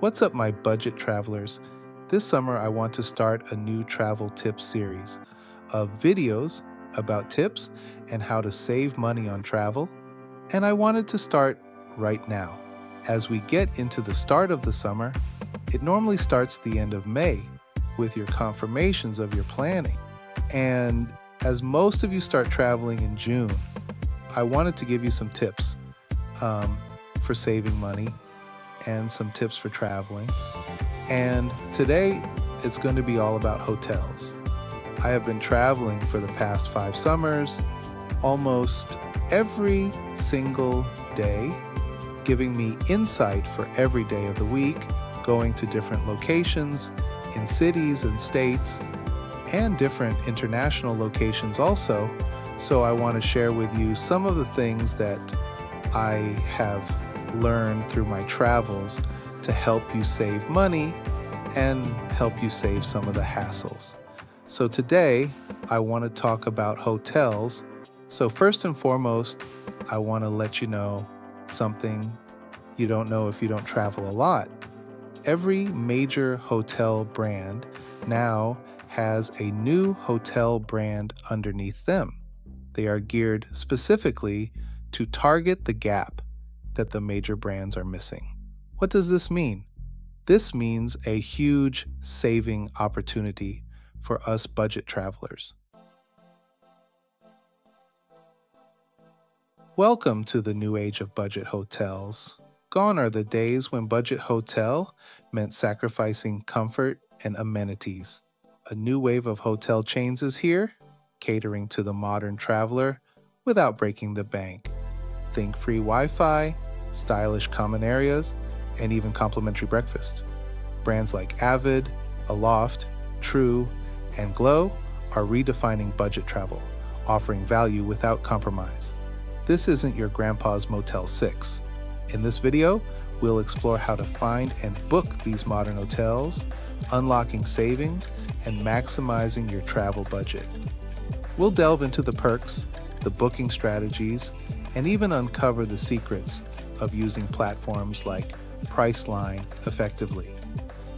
What's up, my budget travelers? This summer, I want to start a new travel tip series of videos about tips and how to save money on travel. And I wanted to start right now. As we get into the start of the summer, it normally starts the end of May with your confirmations of your planning. And as most of you start traveling in June, I wanted to give you some tips um, for saving money and some tips for traveling. And today it's going to be all about hotels. I have been traveling for the past five summers almost every single day, giving me insight for every day of the week, going to different locations in cities and states and different international locations also. So I want to share with you some of the things that I have learned through my travels to help you save money and help you save some of the hassles. So today, I want to talk about hotels. So, first and foremost, I want to let you know something you don't know if you don't travel a lot. Every major hotel brand now has a new hotel brand underneath them. They are geared specifically to target the gap that the major brands are missing. What does this mean? This means a huge saving opportunity for us budget travelers. Welcome to the new age of budget hotels. Gone are the days when budget hotel meant sacrificing comfort and amenities. A new wave of hotel chains is here, catering to the modern traveler without breaking the bank. Think free Wi Fi, stylish common areas, and even complimentary breakfast. Brands like Avid, Aloft, Tru, and Glow are redefining budget travel, offering value without compromise. This isn't your grandpa's Motel 6. In this video, we'll explore how to find and book these modern hotels, unlocking savings, and maximizing your travel budget. We'll delve into the perks, the booking strategies, and even uncover the secrets of using platforms like Priceline effectively.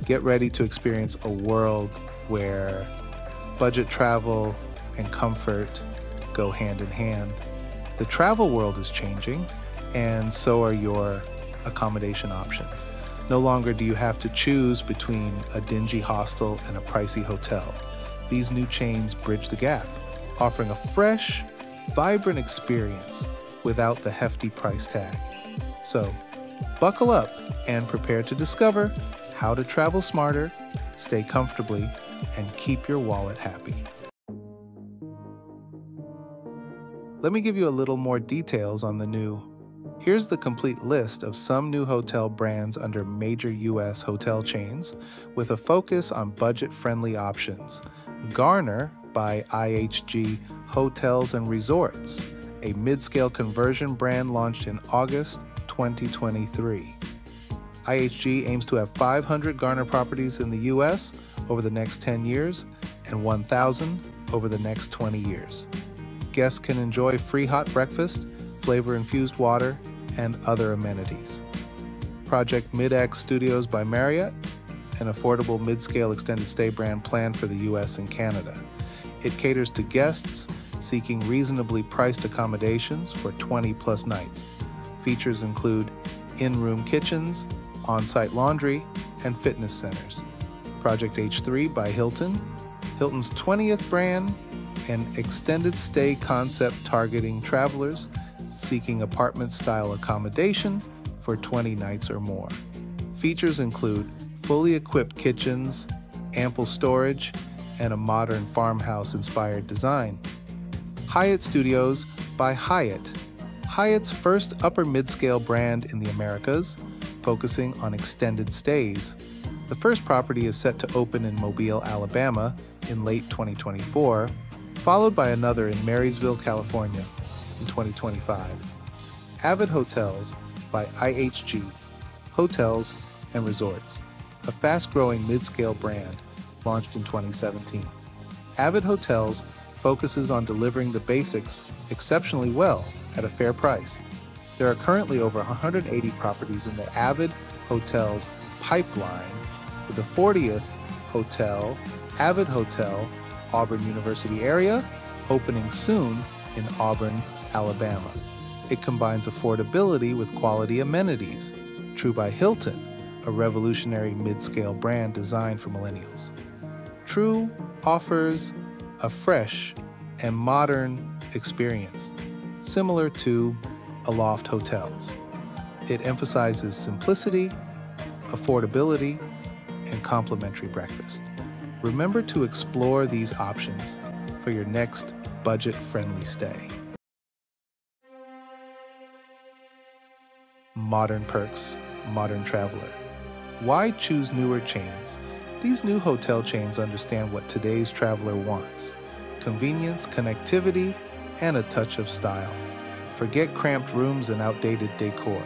Get ready to experience a world where budget travel and comfort go hand in hand. The travel world is changing, and so are your accommodation options. No longer do you have to choose between a dingy hostel and a pricey hotel. These new chains bridge the gap, offering a fresh, vibrant experience without the hefty price tag. So, buckle up and prepare to discover how to travel smarter, stay comfortably, and keep your wallet happy. Let me give you a little more details on the new. Here's the complete list of some new hotel brands under major US hotel chains with a focus on budget friendly options. Garner by IHG Hotels and Resorts, a mid scale conversion brand launched in August 2023. IHG aims to have 500 Garner properties in the US over the next 10 years and 1,000 over the next 20 years. Guests can enjoy free hot breakfast, flavor infused water, and other amenities. Project Mid-X Studios by Marriott, an affordable mid-scale extended stay brand planned for the US and Canada. It caters to guests seeking reasonably priced accommodations for 20 plus nights. Features include in-room kitchens, on-site laundry, and fitness centers. Project H3 by Hilton, Hilton's 20th brand, an extended stay concept targeting travelers seeking apartment style accommodation for 20 nights or more. Features include fully equipped kitchens, ample storage, and a modern farmhouse inspired design. Hyatt Studios by Hyatt, Hyatt's first upper mid scale brand in the Americas, focusing on extended stays. The first property is set to open in Mobile, Alabama in late 2024, followed by another in Marysville, California in 2025. Avid Hotels by IHG, Hotels and Resorts, a fast growing mid scale brand launched in 2017. Avid Hotels focuses on delivering the basics exceptionally well at a fair price. There are currently over 180 properties in the Avid Hotels pipeline, with the 40th hotel, Avid Hotel, Auburn University area, opening soon in Auburn, Alabama. It combines affordability with quality amenities. Tru by Hilton, a revolutionary mid scale brand designed for millennials. Tru offers a fresh and modern experience, similar to Aloft Hotels. It emphasizes simplicity, affordability, and complimentary breakfast. Remember to explore these options for your next budget friendly stay. Modern perks, modern traveler. Why choose newer chains? These new hotel chains understand what today's traveler wants convenience, connectivity, and a touch of style. Forget cramped rooms and outdated decor.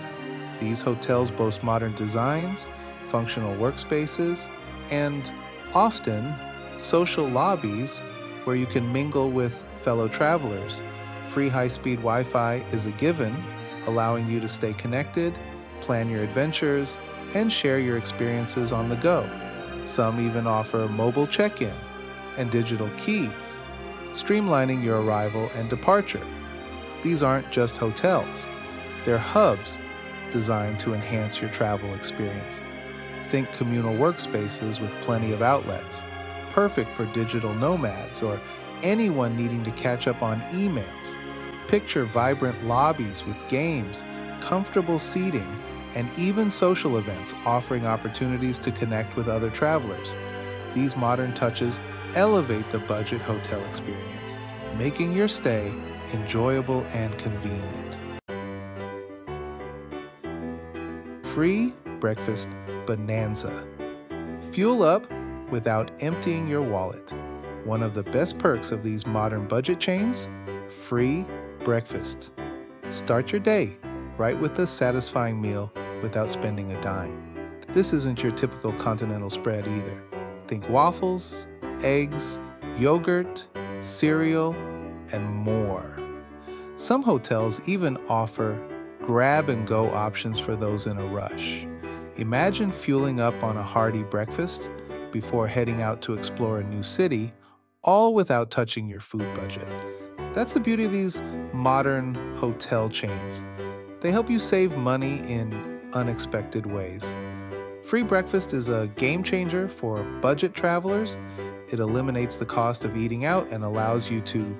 These hotels boast modern designs, functional workspaces, and often social lobbies where you can mingle with fellow travelers. Free high speed Wi Fi is a given, allowing you to stay connected, plan your adventures, and share your experiences on the go. Some even offer mobile check in and digital keys, streamlining your arrival and departure. These aren't just hotels, they're hubs designed to enhance your travel experience. Think communal workspaces with plenty of outlets, perfect for digital nomads or anyone needing to catch up on emails. Picture vibrant lobbies with games, comfortable seating, and even social events offering opportunities to connect with other travelers. These modern touches elevate the budget hotel experience, making your stay enjoyable and convenient. Free breakfast bonanza. Fuel up without emptying your wallet. One of the best perks of these modern budget chains free breakfast. Start your day right with a satisfying meal without spending a dime. This isn't your typical continental spread either. Think waffles, eggs, yogurt, cereal, and more. Some hotels even offer grab and go options for those in a rush. Imagine fueling up on a hearty breakfast before heading out to explore a new city, all without touching your food budget. That's the beauty of these modern hotel chains. They help you save money in unexpected ways. Free breakfast is a game changer for budget travelers. It eliminates the cost of eating out and allows you to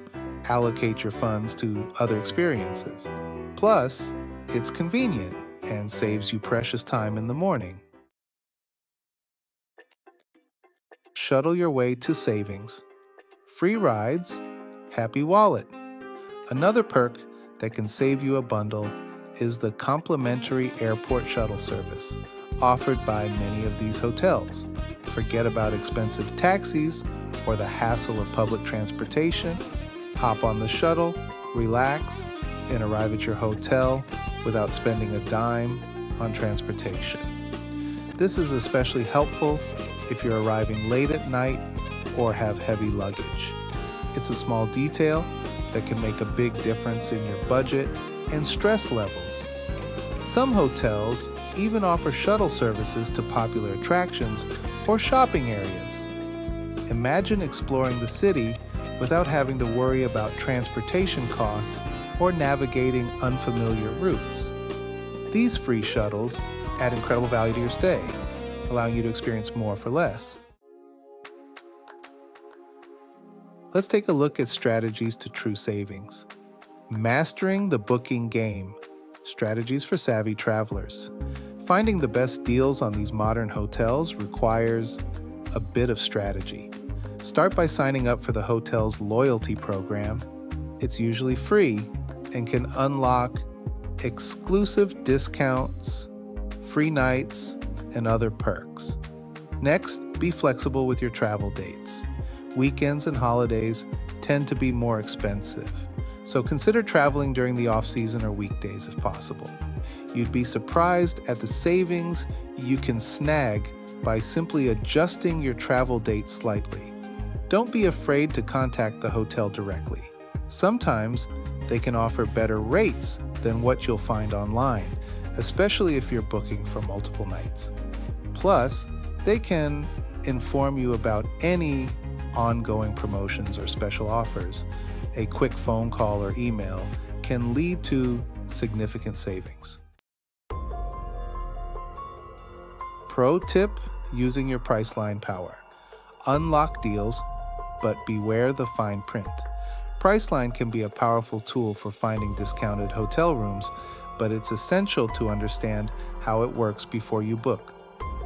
allocate your funds to other experiences. Plus, it's convenient and saves you precious time in the morning. Shuttle your way to savings. Free rides, happy wallet. Another perk that can save you a bundle is the complimentary airport shuttle service offered by many of these hotels. Forget about expensive taxis or the hassle of public transportation. Hop on the shuttle, relax, and arrive at your hotel without spending a dime on transportation. This is especially helpful if you're arriving late at night or have heavy luggage. It's a small detail that can make a big difference in your budget and stress levels. Some hotels even offer shuttle services to popular attractions or shopping areas. Imagine exploring the city without having to worry about transportation costs or navigating unfamiliar routes. These free shuttles add incredible value to your stay, allowing you to experience more for less. Let's take a look at strategies to true savings. Mastering the booking game strategies for savvy travelers. Finding the best deals on these modern hotels requires a bit of strategy. Start by signing up for the hotel's loyalty program. It's usually free and can unlock exclusive discounts, free nights, and other perks. Next, be flexible with your travel dates. Weekends and holidays tend to be more expensive, so consider traveling during the off season or weekdays if possible. You'd be surprised at the savings you can snag by simply adjusting your travel date slightly. Don't be afraid to contact the hotel directly. Sometimes they can offer better rates than what you'll find online, especially if you're booking for multiple nights. Plus, they can inform you about any ongoing promotions or special offers. A quick phone call or email can lead to significant savings. Pro tip using your Priceline power. Unlock deals, but beware the fine print. Priceline can be a powerful tool for finding discounted hotel rooms, but it's essential to understand how it works before you book.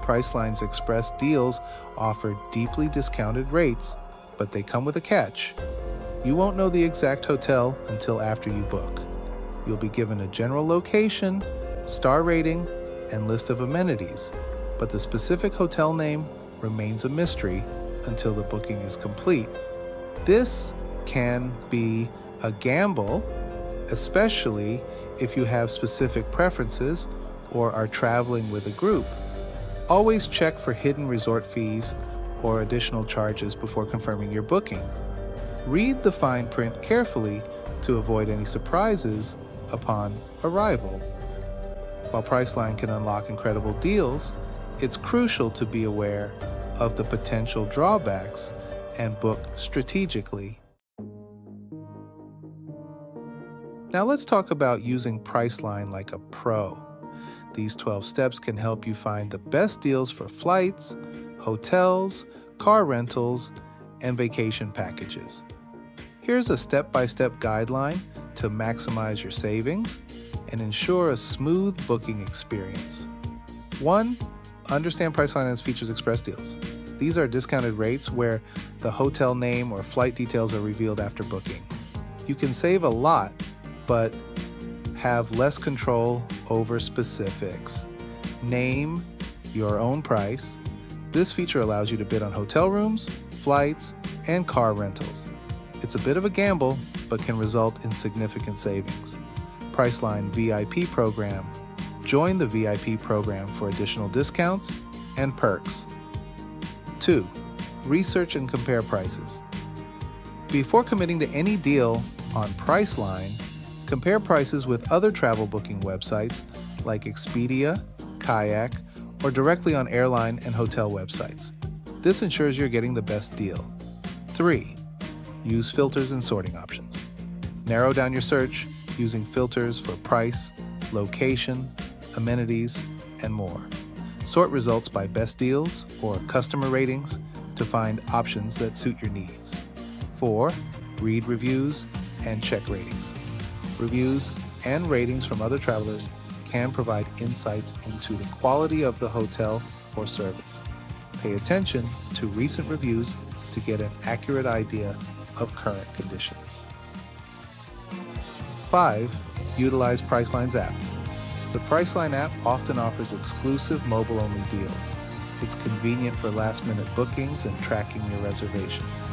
Priceline's express deals offer deeply discounted rates, but they come with a catch. You won't know the exact hotel until after you book. You'll be given a general location, star rating, and list of amenities, but the specific hotel name remains a mystery until the booking is complete. This can be a gamble, especially if you have specific preferences or are traveling with a group. Always check for hidden resort fees or additional charges before confirming your booking. Read the fine print carefully to avoid any surprises upon arrival. While Priceline can unlock incredible deals, it's crucial to be aware of the potential drawbacks and book strategically. Now let's talk about using Priceline like a pro. These 12 steps can help you find the best deals for flights, hotels, car rentals, and vacation packages. Here's a step by step guideline to maximize your savings and ensure a smooth booking experience. 1. Understand Priceline features express deals. These are discounted rates where the hotel name or flight details are revealed after booking. You can save a lot, but have less control over specifics. Name your own price. This feature allows you to bid on hotel rooms, flights, and car rentals. It's a bit of a gamble, but can result in significant savings. Priceline VIP program. Join the VIP program for additional discounts and perks. 2. Research and compare prices. Before committing to any deal on Priceline, compare prices with other travel booking websites like Expedia, Kayak, or directly on airline and hotel websites. This ensures you're getting the best deal. 3. Use filters and sorting options. Narrow down your search using filters for price, location, amenities, and more. Sort results by best deals or customer ratings to find options that suit your needs. 4. Read reviews and check ratings. Reviews and ratings from other travelers can provide insights into the quality of the hotel or service. Pay attention to recent reviews to get an accurate idea of current conditions. 5. Utilize Priceline's app. The Priceline app often offers exclusive mobile only deals. It's convenient for last minute bookings and tracking your reservations.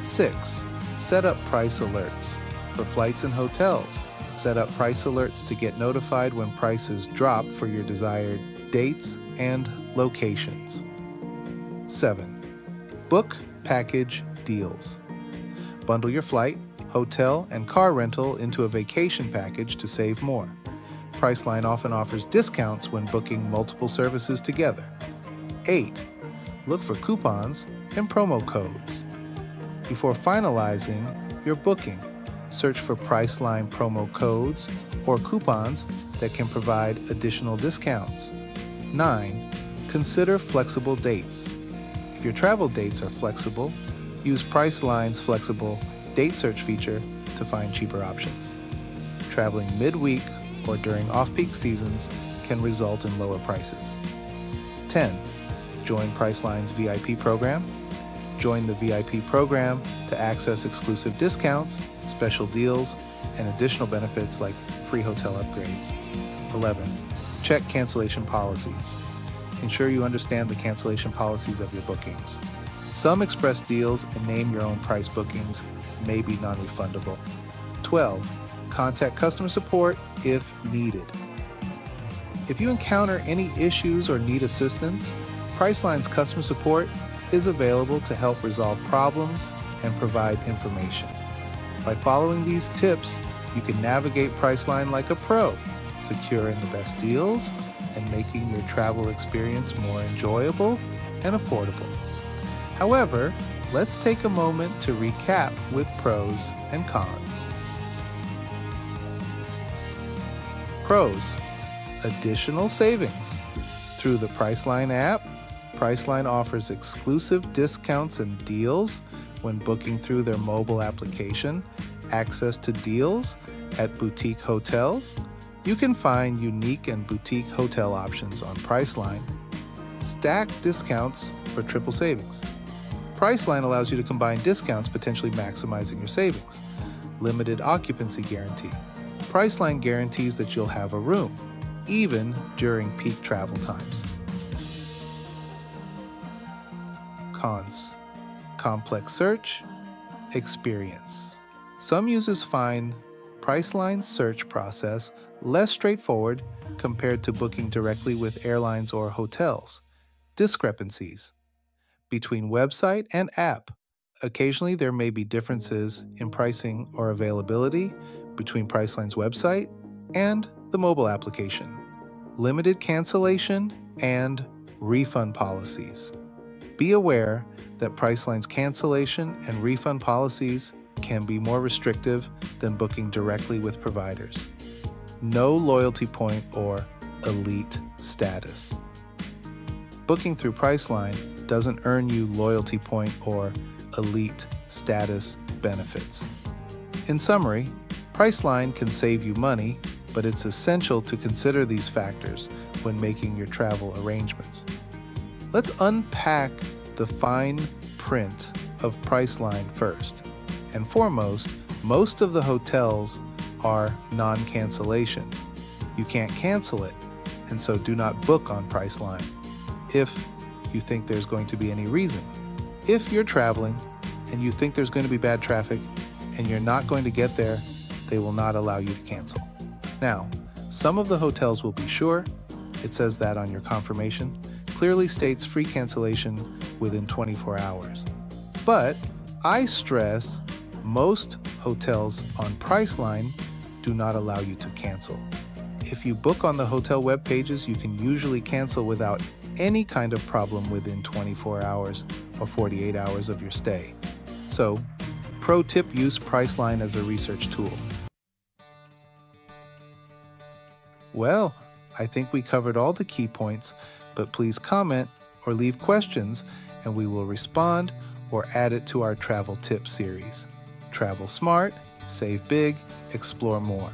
6. Set up price alerts. For flights and hotels, set up price alerts to get notified when prices drop for your desired dates and locations. 7. Book package deals. Bundle your flight, hotel, and car rental into a vacation package to save more. Priceline often offers discounts when booking multiple services together. 8. Look for coupons and promo codes. Before finalizing your booking, search for Priceline promo codes or coupons that can provide additional discounts. 9. Consider flexible dates. If your travel dates are flexible, use Priceline's flexible date search feature to find cheaper options. Traveling midweek or during off peak seasons can result in lower prices. 10. Join Priceline's VIP program. Join the VIP program to access exclusive discounts, special deals, and additional benefits like free hotel upgrades. 11. Check cancellation policies. Ensure you understand the cancellation policies of your bookings. Some express deals and name your own price bookings may be non refundable. 12 contact customer support if needed. If you encounter any issues or need assistance, Priceline's customer support is available to help resolve problems and provide information. By following these tips, You can navigate Priceline like a pro, securing the best deals and making your travel experience more enjoyable and affordable. However, let's take a moment to recap with pros and cons. Pros Additional savings. Through the Priceline app, Priceline offers exclusive discounts and deals when booking through their mobile application, access to deals at boutique hotels. You can find unique and boutique hotel options on Priceline, stack discounts for triple savings. Priceline allows you to combine discounts, potentially maximizing your savings. Limited occupancy guarantee. Priceline guarantees that you'll have a room, even during peak travel times. Cons Complex search, experience. Some users find Priceline's search process less straightforward compared to booking directly with airlines or hotels. Discrepancies between website and app. Occasionally, there may be differences in pricing or availability between Priceline's website and the mobile application. Limited cancellation and refund policies. Be aware that Priceline's cancellation and refund policies can be more restrictive than booking directly with providers. No loyalty point or elite status. Booking through Priceline doesn't earn you loyalty point or elite status benefits. In summary, Priceline can save you money, but it's essential to consider these factors when making your travel arrangements. Let's unpack the fine print of Priceline first. And foremost, most of the hotels are non cancellation. You can't cancel it, and so do not book on Priceline. If you think there's going to be any reason. If you're traveling and you think there's going to be bad traffic and you're not going to get there, they will not allow you to cancel. Now, some of the hotels will be sure, it says that on your confirmation, clearly states free cancellation within 24 hours. But I stress most hotels on Priceline do not allow you to cancel. If you book on the hotel web pages, you can usually cancel without any kind of problem within 24 hours or 48 hours of your stay. So, pro tip use Priceline as a research tool. Well, I think we covered all the key points, but please comment or leave questions and we will respond or add it to our travel tip series. Travel smart, save big, explore more.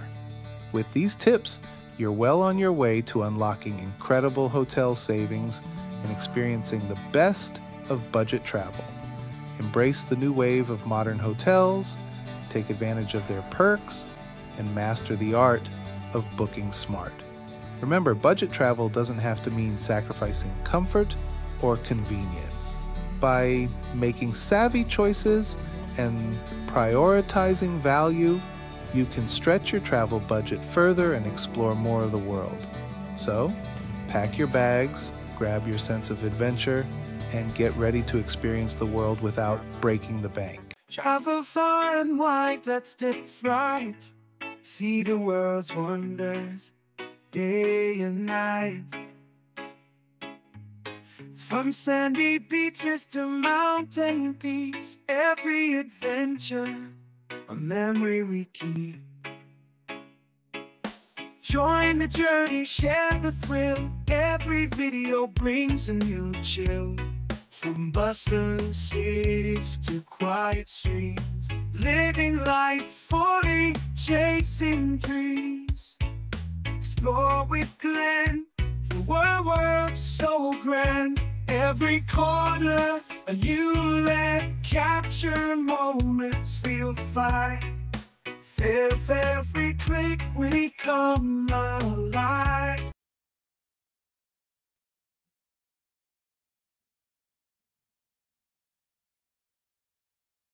With these tips, you're well on your way to unlocking incredible hotel savings and experiencing the best of budget travel. Embrace the new wave of modern hotels, take advantage of their perks, and master the art of booking smart. Remember, budget travel doesn't have to mean sacrificing comfort or convenience. By making savvy choices and prioritizing value, you can stretch your travel budget further and explore more of the world. So, pack your bags, grab your sense of adventure, and get ready to experience the world without breaking the bank. Travel far and wide, let's take flight. See the world's wonders, day and night. From sandy beaches to mountain peaks, every adventure a memory we keep. Join the journey, share the thrill. Every video brings a new chill. From bustling cities to quiet streets, living life fully, chasing dreams. Explore with Glen, the world, world so grand. Every corner, a new land, capture moments, feel fine. Feel every click we come alive.